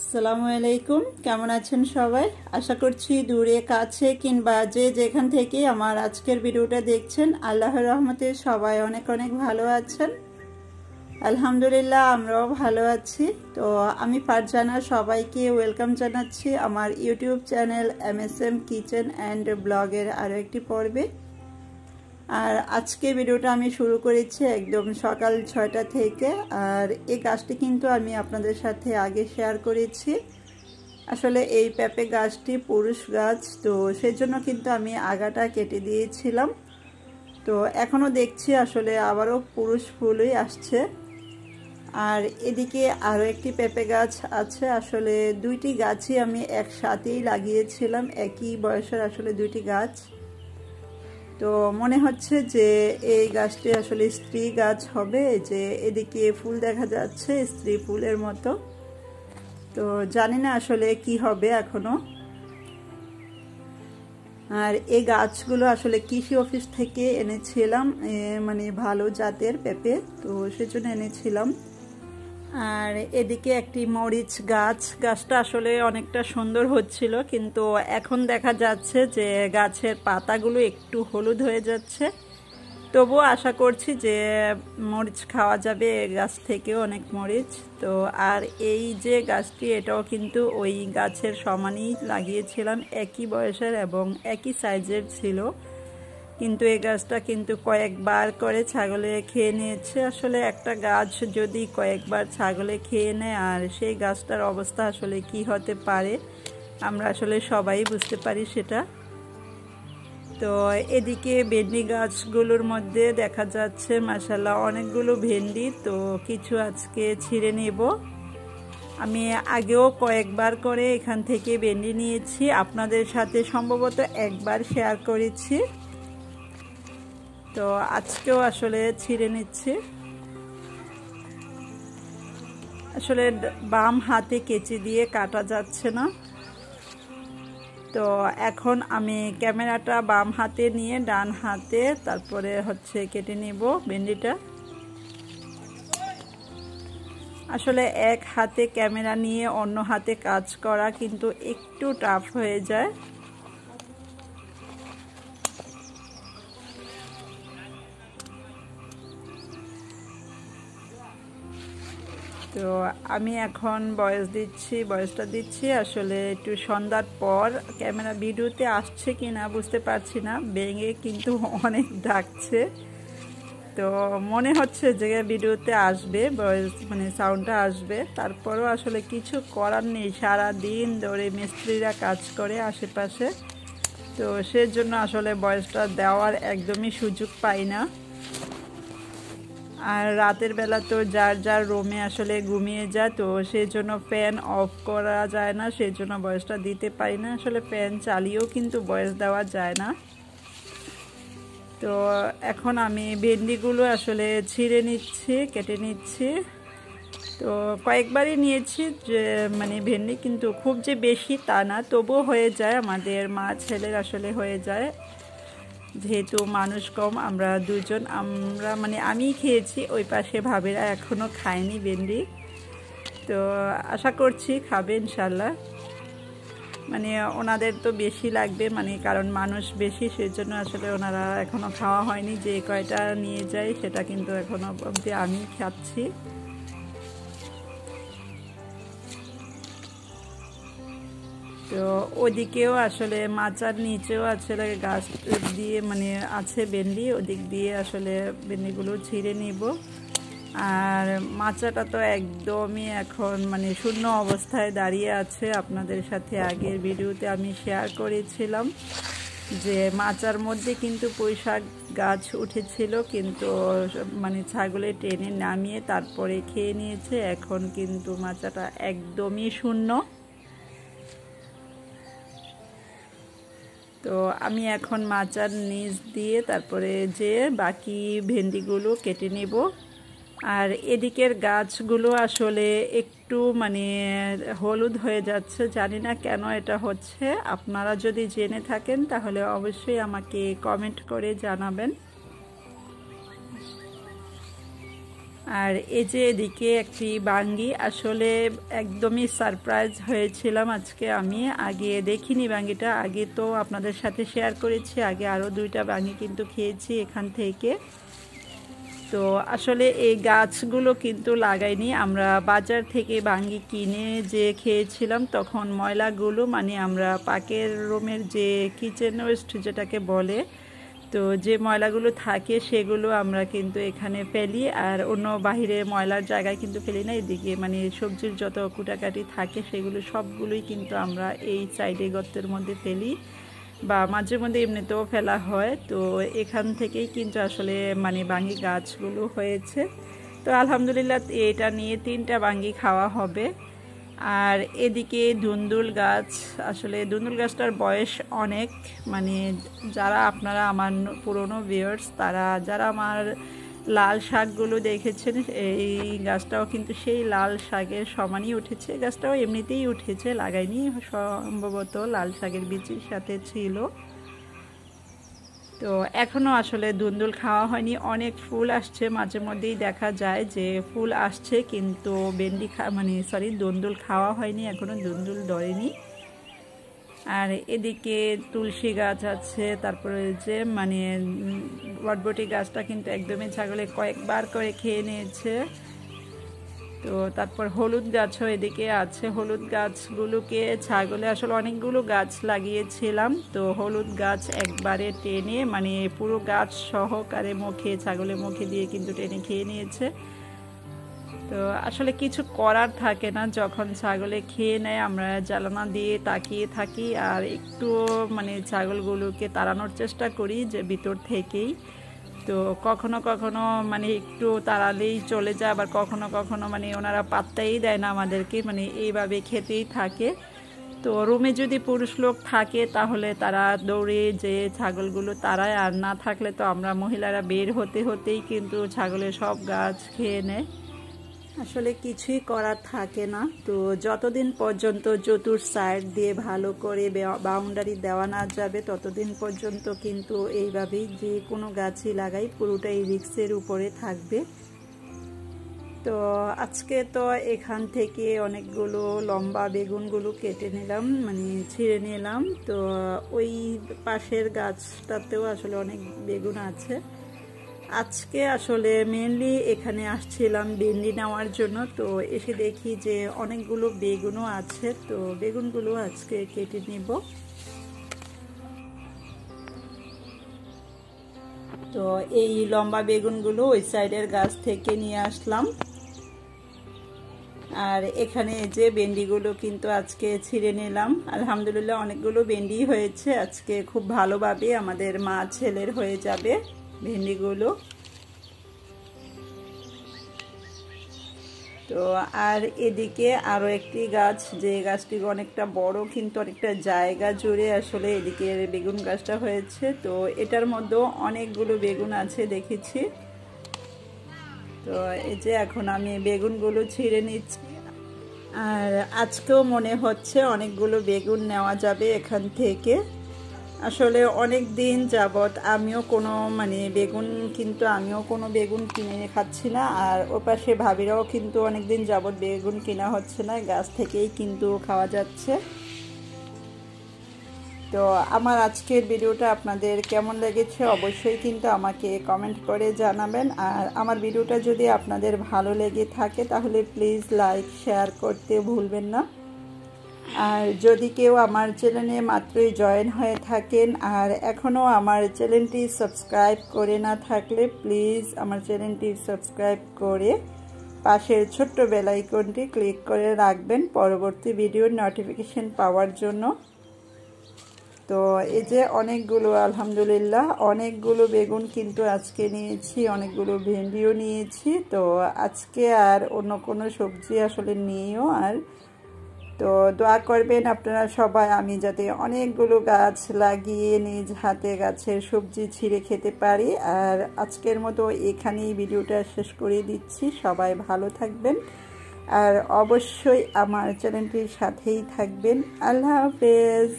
আসসালামু আলাইকুম। কেমন আছেন সবাই? আশা করছি দূরে, কাছে কিংবা যে যেখান থেকে আমার আজকের ভিডিওটা দেখছেন, আল্লাহর রহমতে সবাই অনেক অনেক ভালো আছেন। আলহামদুলিল্লাহ, আমরাও ভালো আছি। তো আমি ফারজানা, সবাইকে ওয়েলকাম জানাচ্ছি আমার YouTube channel M S M kitchen and ব্লগের আরও একটি পর্বে। আর আজকে ভিডিওটা আমি শুরু করেছি একদম সকাল ছয়টা থেকে। আর এই গাছটি কিন্তু আমি আপনাদের সাথে আগে শেয়ার করেছি। আসলে এই পেঁপে গাছটি পুরুষ গাছ, তো সেই জন্য কিন্তু আমি আগাটা কেটে দিয়েছিলাম। তো এখনও দেখছি আসলে আবারও পুরুষ ফুলই আসছে। আর এদিকে আরও একটি পেঁপে গাছ আছে। আসলে দুইটি গাছই আমি একসাথেই লাগিয়েছিলাম, একই বয়সের আসলে দুইটি গাছ। তো মনে হচ্ছে যে এই গাছটি আসলে স্ত্রী গাছ হবে, যে এদিকে ফুল দেখা যাচ্ছে, স্ত্রী ফুলের মতো। তো জানি না আসলে কি হবে এখনও। আর এই গাছগুলো আসলে কৃষি অফিস থেকে এনেছিলাম মানে ভালো জাতের পেঁপে, তো সেজন্য এনেছিলাম। আর এদিকে একটি মরিচ গাছ। গাছটা আসলে অনেকটা সুন্দর হচ্ছিল, কিন্তু এখন দেখা যাচ্ছে যে গাছের পাতাগুলো একটু হলুদ হয়ে যাচ্ছে। তবুও আশা করছি যে মরিচ খাওয়া যাবে গাছ থেকে অনেক মরিচ। তো আর এই যে গাছটি, এটাও কিন্তু ওই গাছের সমানই লাগিয়েছিলাম। একই বয়সের এবং একই সাইজের ছিল। কিন্তু এই গাছটা কিন্তু কয়েকবার করে ছাগলে খেয়ে নিয়েছে। আসলে একটা গাছ যদি কয়েকবার ছাগলে খেয়ে নেয়, আর সেই গাছটার অবস্থা আসলে কি হতে পারে, আমরা আসলে সবাই বুঝতে পারি সেটা। তো এদিকে ভেন্ডি গাছগুলোর মধ্যে দেখা যাচ্ছে মাসাল্লাহ অনেকগুলো ভেন্ডি। তো কিছু আজকে ছিঁড়ে নেব। আমি আগেও কয়েকবার করে এখান থেকে ভেন্ডি নিয়েছি। আপনাদের সাথে সম্ভবত একবার শেয়ার করেছি। তো আজকেও আসলে ছিঁড়ে নিচ্ছি। আসলে বাম হাতে কেচি দিয়ে কাটা যাচ্ছে না। তো এখন আমি ক্যামেরাটা বাম হাতে নিয়ে ডান হাতে, তারপরে হচ্ছে কেটে নিব ভেন্ডিটা। আসলে এক হাতে ক্যামেরা নিয়ে অন্য হাতে কাজ করা কিন্তু একটু টাফ হয়ে যায়। তো আমি এখন বয়স দিচ্ছি, বয়সটা দিচ্ছি। আসলে একটু সন্ধ্যার পর ক্যামেরা ভিডিওতে আসছে কি না বুঝতে পারছি না। ভেঙে কিন্তু অনেক ডাকছে। তো মনে হচ্ছে যে ভিডিওতে আসবে, বয়স মানে সাউন্ডটা আসবে। তারপরও আসলে কিছু করার নেই। সারা দিন ধরে মিস্ত্রিরা কাজ করে আশেপাশে। তো সেজন্য আসলে বয়সটা দেওয়ার একদমই সুযোগ পাই না। আর রাতের বেলা তো যার যার রুমে আসলে ঘুমিয়ে যায়, তো সেই জন্য ফ্যান অফ করা যায় না সেই জন্য বয়সটা দিতে পারি না। আসলে ফ্যান চালিয়েও কিন্তু বয়স দেওয়া যায় না। তো এখন আমি ভেন্ডিগুলো আসলে ছিঁড়ে নিচ্ছি, কেটে নিচ্ছি। তো কয়েকবারই নিয়েছি যে মানে ভেন্ডি কিন্তু খুব যে বেশি তা না, তবুও হয়ে যায়, আমাদের মা ছেলের আসলে হয়ে যায়। যেহেতু মানুষ কম, আমরা দুজন, আমরা মানে আমি খেয়েছি, ওই পাশে ভাবেরা এখনও খায়নি ভেন্ডি। তো আশা করছি খাবে ইনশাল্লাহ। মানে ওনাদের তো বেশি লাগবে মানে কারণ মানুষ বেশি সেই জন্য আসলে ওনারা এখনও খাওয়া হয়নি। যে কয়টা নিয়ে যায়, সেটা কিন্তু এখনও অবধি আমি খাচ্ছি। তো ওদিকেও আসলে মাচার নিচেও আসলে গাছ দিয়ে মানে আছে ভেন্ডি ওদিক দিয়ে আসলে ভেন্ডিগুলো ছিঁড়ে নিব। আর মাচাটা তো একদমই এখন মানে শূন্য অবস্থায় দাঁড়িয়ে আছে। আপনাদের সাথে আগের ভিডিওতে আমি শেয়ার করেছিলাম যে মাচার মধ্যে কিন্তু পুঁইশাক গাছ উঠেছিল, কিন্তু মানে ছাগলে টেনে নামিয়ে তারপরে খেয়ে নিয়েছে। এখন কিন্তু মাচাটা একদমই শূন্য। তো আমি এখন মাচার নিচ দিয়ে তারপরে যে বাকি ভেন্ডিগুলো কেটে নেব। আর এদিকের গাছগুলো আসলে একটু মানে হলুদ হয়ে যাচ্ছে, জানি না কেন এটা হচ্ছে। আপনারা যদি জেনে থাকেন তাহলে অবশ্যই আমাকে কমেন্ট করে জানাবেন। আর এই যে এদিকে একটি বাঙ্গি, আসলে একদমই সারপ্রাইজ হয়েছিলাম আজকে আমি। আগে দেখিনি বাঙ্গিটা, আগে তো আপনাদের সাথে শেয়ার করেছি, আগে আরও দুইটা বাঙ্গি কিন্তু খেয়েছি এখান থেকে। তো আসলে এই গাছগুলো কিন্তু লাগাইনি, আমরা বাজার থেকে বাঙ্গি কিনে যে খেয়েছিলাম তখন ময়লাগুলো মানে আমরা পাকের রুমের যে কিচেন ওয়েস্ট যেটাকে বলে তো যে ময়লাগুলো থাকে সেগুলো আমরা কিন্তু এখানে ফেলি, আর অন্য বাহিরে ময়লার জায়গায় কিন্তু ফেলি না। এদিকে মানে সবজির যত কুটাকাটি থাকে সেগুলো সবগুলোই কিন্তু আমরা এই সাইডে গর্তের মধ্যে ফেলি বা মাঝে মধ্যে এমনিতেও ফেলা হয়। তো এখান থেকেই কিন্তু আসলে মানে বাঙ্গি গাছগুলো হয়েছে। তো আলহামদুলিল্লাহ, এটা নিয়ে তিনটা বাঙ্গি খাওয়া হবে। আর এদিকে ধুন্দুল গাছ, আসলে ধুন্দুল গাছটার বয়স অনেক। মানে যারা আপনারা আমার পুরনো ভিউয়ার্স তারা, যারা আমার লাল শাকগুলো দেখেছেন, এই গাছটাও কিন্তু সেই লাল শাকের সমানই উঠেছে। গাছটাও এমনিতেই উঠেছে লাগাইনি সম্ভবত লাল শাকের বীজের সাথে ছিল। তো এখনও আসলে দুন্দুল খাওয়া হয়নি। অনেক ফুল আসছে, মাঝে মধ্যেই দেখা যায় যে ফুল আসছে, কিন্তু বেন্ডি খা মানে সরি দুন্দুল খাওয়া হয়নি এখনও দুন্দুল ধরেনি। আর এদিকে তুলসী গাছ আছে, তারপরে যে মানে বটবটি গাছটা কিন্তু একদমই ছাগলে কয়েকবার করে খেয়ে নিয়েছে। তো তারপর হলুদ গাছও এদিকে আছে। হলুদ গাছগুলোকে ছাগলে আসলে অনেকগুলো গাছ লাগিয়েছিলাম। তো হলুদ গাছ একবারে টেনে মানে পুরো গাছ সহকারে মুখে ছাগলের মুখে দিয়ে কিন্তু টেনে খেয়ে নিয়েছে। তো আসলে কিছু করার থাকে না, যখন ছাগলে খেয়ে নেয় আমরা জ্বালানা দিয়ে তাকিয়ে থাকি আর একটু মানে ছাগলগুলোকে তাড়ানোর চেষ্টা করি যে ভিতর থেকেই। তো কখনো কখনো মানে একটু তাড়ালেই চলে যায়, আবার কখনো কখনো মানে ওনারা পাত্তাই দেয় না আমাদেরকে মানে এইভাবে খেতেই থাকে। তো রুমে যদি পুরুষ লোক থাকে তাহলে তারা দৌড়ে যে ছাগলগুলো তারাই আর না থাকলে তো আমরা মহিলারা বের হতে হতেই কিন্তু ছাগলের সব গাছ খেয়ে নেয়। আসলে কিছুই করার থাকে না। তো যতদিন পর্যন্ত চতুর সাইড দিয়ে ভালো করে বাউন্ডারি দেওয়া না যাবে, ততদিন পর্যন্ত কিন্তু এইভাবেই যে কোনো গাছই লাগাই, পুরোটাই রিক্সের উপরে থাকবে। তো আজকে তো এখান থেকে অনেকগুলো লম্বা বেগুনগুলো কেটে নিলাম মানে ছিঁড়ে নিলাম। তো ওই পাশের গাছটাতেও আসলে অনেক বেগুন আছে। আজকে আসলে মেনলি এখানে আসছিলাম ভেন্ডি নেওয়ার জন্য, তো এসে দেখি যে অনেকগুলো বেগুনও আছে, তো বেগুনগুলো আজকে কেটে নিব। তো এই লম্বা বেগুনগুলো ওই সাইডের গাছ থেকে নিয়ে আসলাম। আর এখানে যে বেন্ডিগুলো কিন্তু আজকে ছিঁড়ে নিলাম। আলহামদুলিল্লাহ অনেকগুলো বেন্ডি হয়েছে, আজকে খুব ভালোভাবে আমাদের মা ছেলের হয়ে যাবে। ভেন্ডিগুলো। তো আর এদিকে আরও একটি গাছ, যে গাছটি অনেকটা বড় কিন্তু অনেকটা জায়গা জুড়ে আসলে এদিকে বেগুন গাছটা হয়েছে। তো এটার মধ্যেও অনেকগুলো বেগুন আছে দেখেছি। তো এই যে এখন আমি বেগুনগুলো ছিঁড়ে নিচ্ছি। আর আজকেও মনে হচ্ছে অনেকগুলো বেগুন নেওয়া যাবে এখান থেকে। আসলে অনেক দিন যাবৎ আমিও কোনো মানে বেগুন কিন্তু আমিও কোনো বেগুন কিনে খাচ্ছি না। আর ও পাশে ভাবিরাও কিন্তু অনেক দিন যাবৎ বেগুন কেনা হচ্ছে না, গাছ থেকেই কিন্তু খাওয়া যাচ্ছে। তো আমার আজকের ভিডিওটা আপনাদের কেমন লেগেছে অবশ্যই কিন্তু আমাকে কমেন্ট করে জানাবেন। আর আমার ভিডিওটা যদি আপনাদের ভালো লেগে থাকে তাহলে প্লিজ লাইক শেয়ার করতে ভুলবেন না। আর যদি কেউ আমার চ্যানেলে মাত্রই জয়েন হয়ে থাকেন, আর এখনও আমার চ্যানেলটি সাবস্ক্রাইব করে না থাকলে প্লিজ আমার চ্যানেলটি সাবস্ক্রাইব করে পাশের ছোট্ট বেলাইকনটি ক্লিক করে রাখবেন পরবর্তী ভিডিওর নোটিফিকেশন পাওয়ার জন্য। তো এই যে অনেকগুলো, আলহামদুলিল্লাহ, অনেকগুলো বেগুন কিন্তু আজকে নিয়েছি, অনেকগুলো ভেন্ডিও নিয়েছি। তো আজকে আর অন্য কোনো সবজি আসলে নিয়েও আর তো দোয়া করবেন আপনারা সবাই, আমি যাতে অনেকগুলো গাছ লাগিয়ে নিজ হাতে গাছের সবজি ছিঁড়ে খেতে পারি। আর আজকের মতো এখানেই ভিডিওটা শেষ করে দিচ্ছি। সবাই ভালো থাকবেন। আর অবশ্যই আমার চ্যানেলটির সাথেই থাকবেন। আল্লাহ হাফেজ।